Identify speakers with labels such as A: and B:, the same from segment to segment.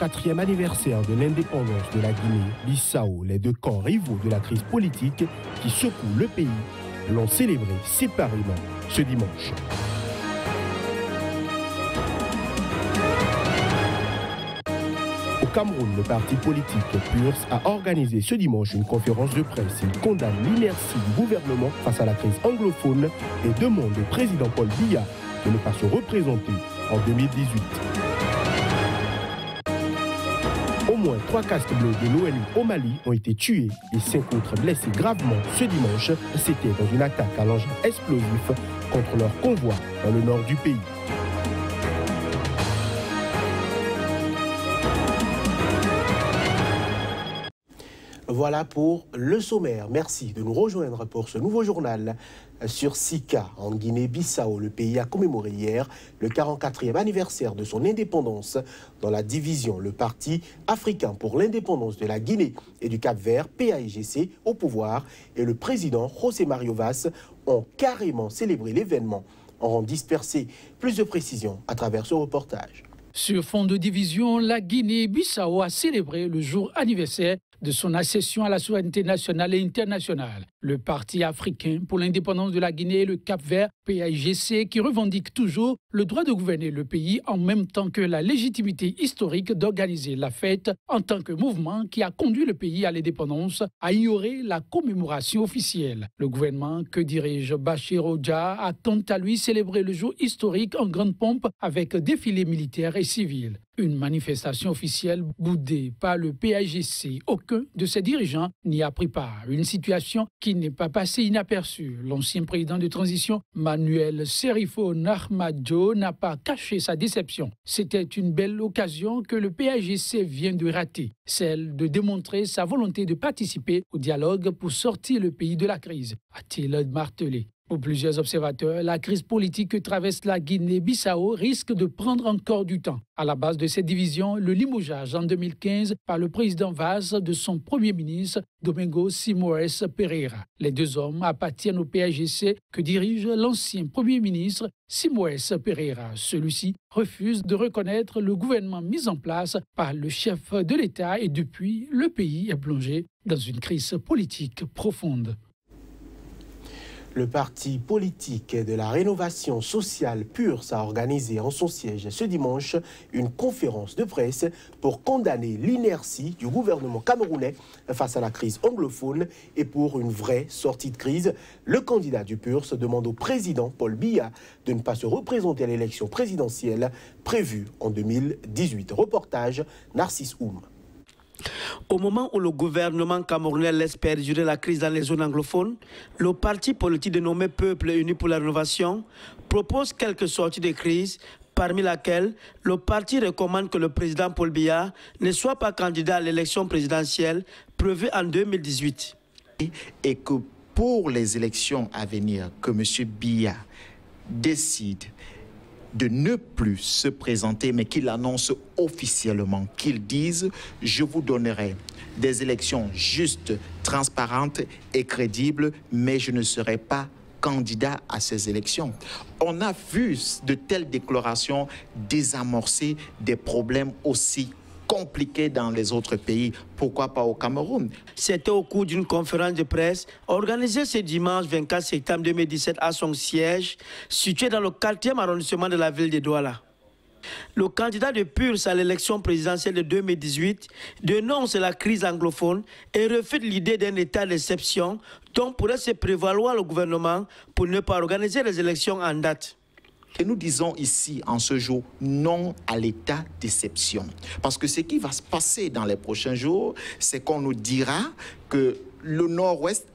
A: 44e anniversaire de l'indépendance de la Guinée-Bissau, les deux camps rivaux de la crise politique qui secouent le pays l'ont célébré séparément ce dimanche. Au Cameroun, le parti politique PURS a organisé ce dimanche une conférence de presse. Il condamne l'inertie du gouvernement face à la crise anglophone et demande au président Paul Biya de ne pas se représenter en 2018. Au moins trois casques bleus de l'ONU au Mali ont été tués et cinq autres blessés gravement ce dimanche. C'était dans une attaque à l'engin explosif contre leur convoi dans le nord du pays. Voilà pour le sommaire. Merci de nous rejoindre pour ce nouveau journal sur Sika, en Guinée-Bissau. Le pays a commémoré hier le 44e anniversaire de son indépendance dans la division Le Parti africain pour l'indépendance de la Guinée et du Cap-Vert, PAIGC, au pouvoir, et le président José Mario Vaz ont carrément célébré l'événement en dispersé plus de précisions à travers ce reportage.
B: Sur fond de division, la Guinée-Bissau a célébré le jour anniversaire de son accession à la souveraineté nationale et internationale. Le Parti africain pour l'indépendance de la Guinée et le Cap-Vert, PAIGC, qui revendique toujours le droit de gouverner le pays en même temps que la légitimité historique d'organiser la fête en tant que mouvement qui a conduit le pays à l'indépendance, a ignoré la commémoration officielle. Le gouvernement que dirige Bachir Oja a quant à lui célébré le jour historique en grande pompe avec défilé militaire civil. Une manifestation officielle boudée par le PAGC. Aucun de ses dirigeants n'y a pris part. Une situation qui n'est pas passée inaperçue. L'ancien président de transition, Manuel Serifo Narmadjo, n'a pas caché sa déception. C'était une belle occasion que le PAGC vient de rater, celle de démontrer sa volonté de participer au dialogue pour sortir le pays de la crise, a-t-il martelé. Pour plusieurs observateurs, la crise politique que traverse la Guinée-Bissau risque de prendre encore du temps. À la base de cette division, le limogeage en 2015 par le président Vaz de son premier ministre, Domingo Simoes Pereira. Les deux hommes appartiennent au PAGC que dirige l'ancien premier ministre Simoes Pereira. Celui-ci refuse de reconnaître le gouvernement mis en place par le chef de l'État et depuis, le pays est plongé dans une crise politique profonde.
A: Le parti politique de la rénovation sociale PURS a organisé en son siège ce dimanche une conférence de presse pour condamner l'inertie du gouvernement camerounais face à la crise anglophone et pour une vraie sortie de crise. Le candidat du PURS demande au président Paul Biya de ne pas se représenter à l'élection présidentielle prévue en 2018. Reportage Narcisse Oum.
C: Au moment où le gouvernement camerounais laisse perdurer la crise dans les zones anglophones, le parti politique dénommé Peuple Uni pour la Rénovation propose quelques sorties de crise, parmi laquelle le parti recommande que le président Paul Biya ne soit pas candidat à l'élection présidentielle prévue en 2018.
D: Et que pour les élections à venir, que M. Biya décide de ne plus se présenter, mais qu'il annonce officiellement, qu'il dise, je vous donnerai des élections justes, transparentes et crédibles, mais je ne serai pas candidat à ces élections. On a vu de telles déclarations désamorcer des problèmes aussi compliqué dans les autres pays. Pourquoi pas au Cameroun?
C: C'était au cours d'une conférence de presse organisée ce dimanche 24 septembre 2017 à son siège, situé dans le 4e arrondissement de la ville de Douala. Le candidat de PURS à l'élection présidentielle de 2018 dénonce la crise anglophone et refuse l'idée d'un état d'exception dont pourrait se prévaloir le gouvernement pour ne pas organiser les élections en date.
D: Et nous disons ici, en ce jour, non à l'état d'exception. Parce que ce qui va se passer dans les prochains jours, c'est qu'on nous dira que le Nord-Ouest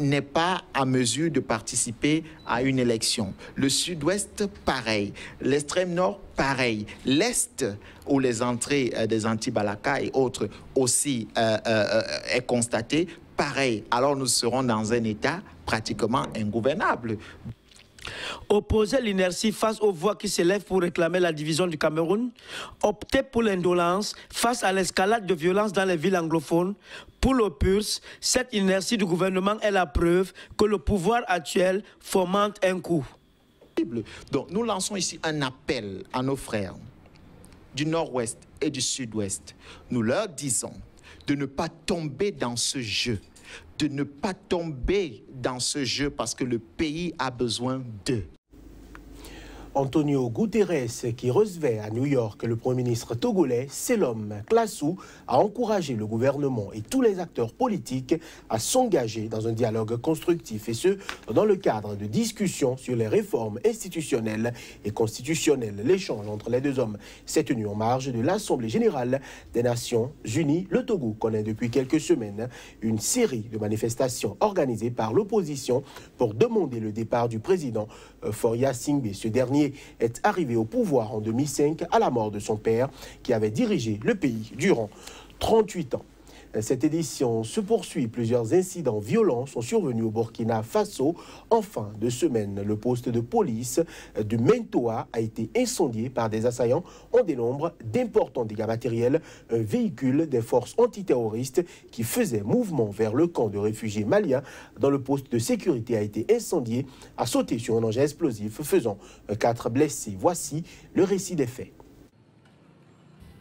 D: n'est pas à mesure de participer à une élection. Le sud-ouest, pareil. L'extrême nord, pareil. L'est, où les entrées euh, des anti-Balaka et autres aussi euh, euh, est constatée, pareil. Alors nous serons dans un état pratiquement ingouvernable.
C: Opposer l'inertie face aux voix qui s'élèvent pour réclamer la division du Cameroun, opter pour l'indolence face à l'escalade de violence dans les villes anglophones, pour le cette inertie du gouvernement est la preuve que le pouvoir actuel fomente un coup.
D: Donc nous lançons ici un appel à nos frères du Nord-Ouest et du Sud-Ouest, nous leur disons de ne pas tomber dans ce jeu, de ne pas tomber dans ce jeu parce que le pays a besoin d'eux.
A: Antonio Guterres, qui recevait à New York le Premier ministre togolais, l'homme Klassou, a encouragé le gouvernement et tous les acteurs politiques à s'engager dans un dialogue constructif, et ce, dans le cadre de discussions sur les réformes institutionnelles et constitutionnelles. L'échange entre les deux hommes s'est tenu en marge de l'Assemblée générale des Nations unies. Le Togo connaît depuis quelques semaines une série de manifestations organisées par l'opposition pour demander le départ du président euh, Foria Singbe. Ce dernier est arrivé au pouvoir en 2005 à la mort de son père qui avait dirigé le pays durant 38 ans. Cette édition se poursuit. Plusieurs incidents violents sont survenus au Burkina Faso. En fin de semaine, le poste de police de Mentoa a été incendié par des assaillants. On dénombre d'importants dégâts matériels. Un véhicule des forces antiterroristes qui faisait mouvement vers le camp de réfugiés maliens dans le poste de sécurité a été incendié, a sauté sur un engin explosif, faisant quatre blessés. Voici le récit des faits.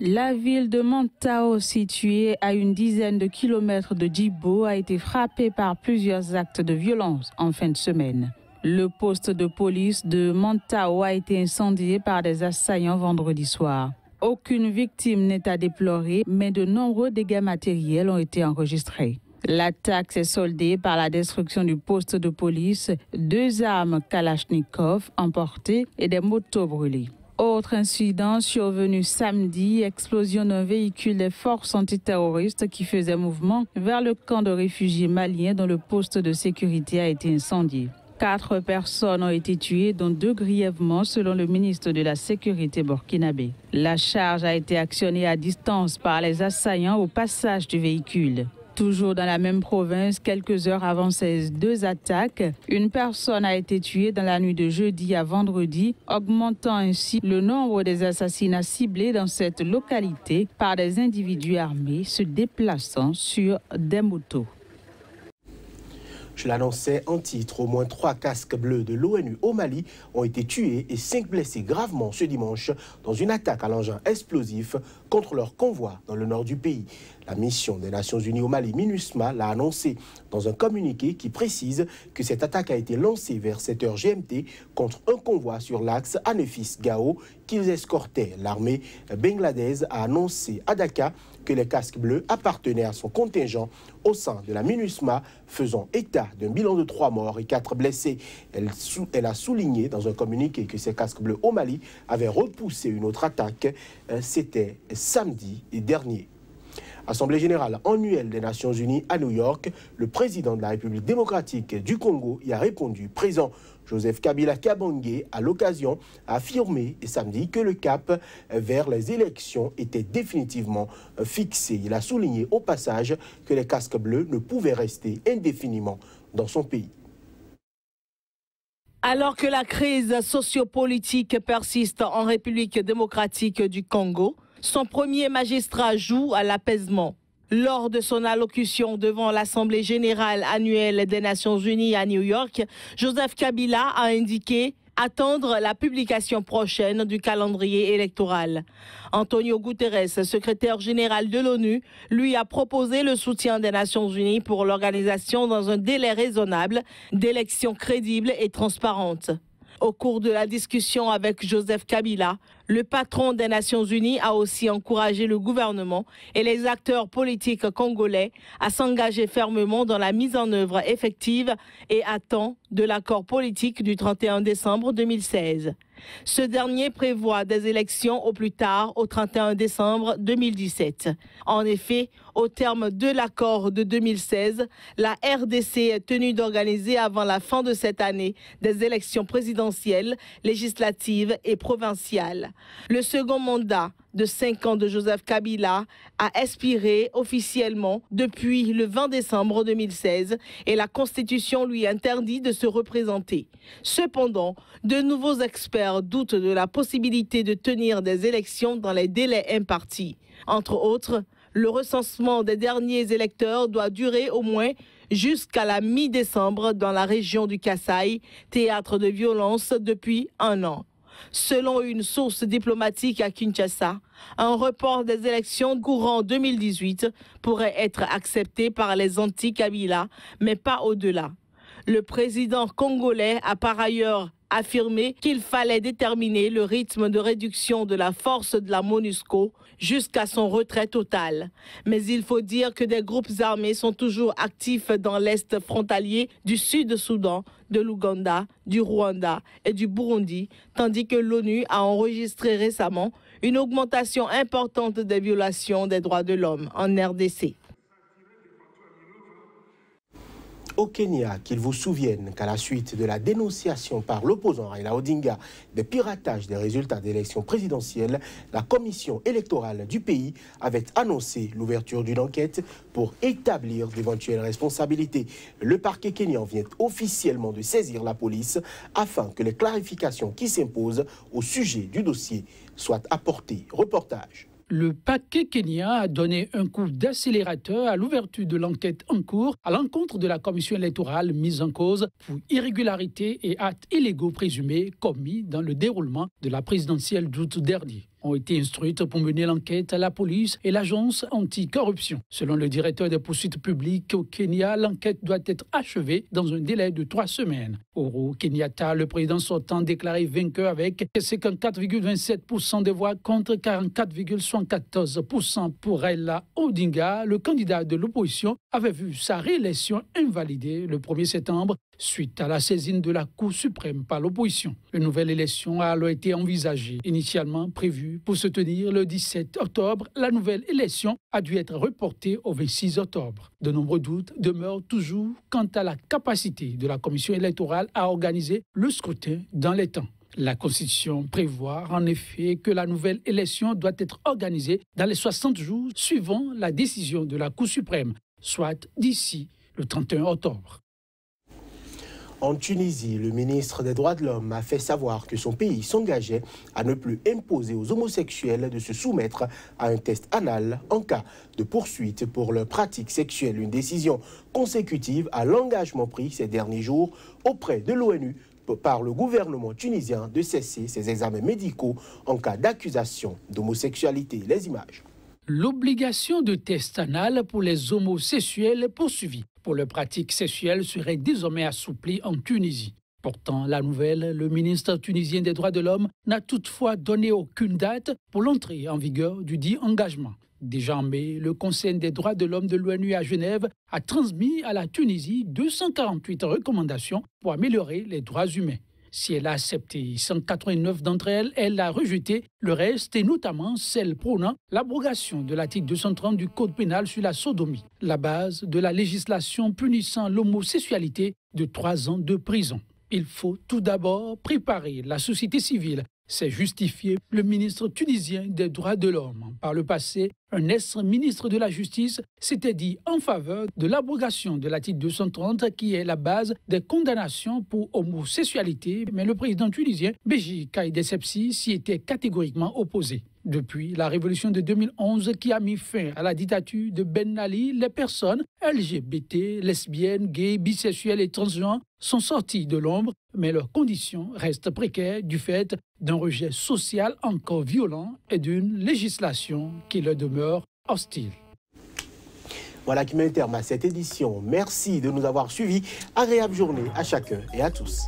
E: La ville de Montao, située à une dizaine de kilomètres de Djibo, a été frappée par plusieurs actes de violence en fin de semaine. Le poste de police de Montao a été incendié par des assaillants vendredi soir. Aucune victime n'est à déplorer, mais de nombreux dégâts matériels ont été enregistrés. L'attaque s'est soldée par la destruction du poste de police, deux armes Kalachnikov emportées et des motos brûlées. Autre incident survenu samedi, explosion d'un véhicule des forces antiterroristes qui faisait mouvement vers le camp de réfugiés maliens dont le poste de sécurité a été incendié. Quatre personnes ont été tuées, dont deux grièvement, selon le ministre de la Sécurité burkinabé. La charge a été actionnée à distance par les assaillants au passage du véhicule. Toujours dans la même province, quelques heures avant ces deux attaques, une personne a été tuée dans la nuit de jeudi à vendredi, augmentant ainsi le nombre des assassinats ciblés dans cette localité par des individus armés se déplaçant sur des motos.
A: Je l'annonçais en titre, au moins trois casques bleus de l'ONU au Mali ont été tués et cinq blessés gravement ce dimanche dans une attaque à l'engin explosif contre leur convoi dans le nord du pays. La mission des Nations Unies au Mali, MINUSMA, l'a annoncé dans un communiqué qui précise que cette attaque a été lancée vers 7h GMT contre un convoi sur l'axe Anefis-Gao qu'ils escortaient. L'armée bengladaise a annoncé à Dakar que les casques bleus appartenaient à son contingent au sein de la MINUSMA, faisant état d'un bilan de trois morts et quatre blessés. Elle, a souligné dans un communiqué que ces casques bleus au Mali avaient repoussé une autre attaque. Euh, c'était samedi dernier. Assemblée générale annuelle des Nations Unies à New York, le président de la République démocratique du Congo y a répondu présent. Joseph Kabila Kabangé, à l'occasion, a affirmé samedi que le cap vers les élections était définitivement fixé. Il a souligné au passage que les casques bleus ne pouvaient rester indéfiniment dans son pays.
F: Alors que la crise sociopolitique persiste en République démocratique du Congo, son premier magistrat joue à l'apaisement. Lors de son allocution devant l'Assemblée générale annuelle des Nations unies à New York, Joseph Kabila a indiqué attendre la publication prochaine du calendrier électoral. Antonio Guterres, secrétaire général de l'ONU, lui a proposé le soutien des Nations Unies pour l'organisation dans un délai raisonnable d'élections crédibles et transparentes. Au cours de la discussion avec Joseph Kabila, le patron des Nations Unies a aussi encouragé le gouvernement et les acteurs politiques congolais à s'engager fermement dans la mise en œuvre effective et à temps de l'accord politique du 31 décembre 2016. Ce dernier prévoit des élections au plus tard au 31 décembre 2017. En effet, au terme de l'accord de 2016, la RDC est tenue d'organiser avant la fin de cette année des élections présidentielles, législatives et provinciales. Le second mandat de cinq ans de Joseph Kabila a expiré officiellement depuis le 20 décembre 2016 et la Constitution lui interdit de se représenter. Cependant, de nouveaux experts doutent de la possibilité de tenir des élections dans les délais impartis. Entre autres, le recensement des derniers électeurs doit durer au moins jusqu'à la mi-décembre dans la région du Kasaï, théâtre de violence depuis un an. Selon une source diplomatique à Kinshasa, un report des élections courant 2018 pourrait être accepté par les anti-Kabila, mais pas au-delà. Le président congolais a par ailleurs affirmé qu'il fallait déterminer le rythme de réduction de la force de la MONUSCO jusqu'à son retrait total. Mais il faut dire que des groupes armés sont toujours actifs dans l'est frontalier du Sud-Soudan, de l'Ouganda, du Rwanda et du Burundi, tandis que l'ONU a enregistré récemment une augmentation importante des violations des droits de l'homme en RDC.
A: Au Kenya qu'il vous souvienne qu'à la suite de la dénonciation par l'opposant Raila Odinga des piratages des résultats d'élections présidentielles, la commission électorale du pays avait annoncé l'ouverture d'une enquête pour établir d'éventuelles responsabilités. Le parquet kenyan vient officiellement de saisir la police afin que les clarifications qui s'imposent au sujet du dossier soient apportées. Reportage
B: le paquet kenyan a donné un coup d'accélérateur à l'ouverture de l'enquête en cours à l'encontre de la commission électorale mise en cause pour irrégularité et actes illégaux présumés commis dans le déroulement de la présidentielle d'août dernier ont été instruites pour mener l'enquête à la police et l'agence anticorruption. Selon le directeur des poursuites publiques au Kenya, l'enquête doit être achevée dans un délai de trois semaines. Oro Kenyatta, le président sortant, déclaré vainqueur avec 54,27% des voix contre 44,74% pour Raila Odinga. Le candidat de l'opposition avait vu sa réélection invalidée le 1er septembre suite à la saisine de la Cour suprême par l'opposition. Une nouvelle élection a alors été envisagée, initialement prévue pour se tenir le 17 octobre. La nouvelle élection a dû être reportée au 26 octobre. De nombreux doutes demeurent toujours quant à la capacité de la commission électorale à organiser le scrutin dans les temps. La Constitution prévoit en effet que la nouvelle élection doit être organisée dans les 60 jours suivant la décision de la Cour suprême, soit d'ici le 31 octobre.
A: En Tunisie, le ministre des Droits de l'Homme a fait savoir que son pays s'engageait à ne plus imposer aux homosexuels de se soumettre à un test anal en cas de poursuite pour leur pratique sexuelle. Une décision consécutive à l'engagement pris ces derniers jours auprès de l'ONU par le gouvernement tunisien de cesser ses examens médicaux en cas d'accusation d'homosexualité. Les images.
B: L'obligation de test anal pour les homosexuels poursuivis pour leurs pratiques sexuelles serait désormais assouplie en Tunisie. Pourtant, la nouvelle, le ministre tunisien des droits de l'homme n'a toutefois donné aucune date pour l'entrée en vigueur du dit engagement. Déjà en mai, le Conseil des droits de l'homme de l'ONU à Genève a transmis à la Tunisie 248 recommandations pour améliorer les droits humains. Si elle a accepté 189 d'entre elles, elle a rejeté le reste et notamment celle prônant l'abrogation de l'article 230 du Code pénal sur la sodomie, la base de la législation punissant l'homosexualité de trois ans de prison. Il faut tout d'abord préparer la société civile c'est justifié le ministre tunisien des droits de l'homme. Par le passé, un ex-ministre de la Justice s'était dit en faveur de l'abrogation de l'article 230 qui est la base des condamnations pour homosexualité, mais le président tunisien Béji Kaïd s'y était catégoriquement opposé. Depuis la révolution de 2011 qui a mis fin à la dictature de Ben Ali, les personnes LGBT, lesbiennes, gays, bisexuelles et transgenres sont sorties de l'ombre, mais leurs conditions restent précaires du fait d'un rejet social encore violent et d'une législation qui leur demeure hostile.
A: Voilà qui met un terme à cette édition. Merci de nous avoir suivis. Agréable journée à chacun et à tous.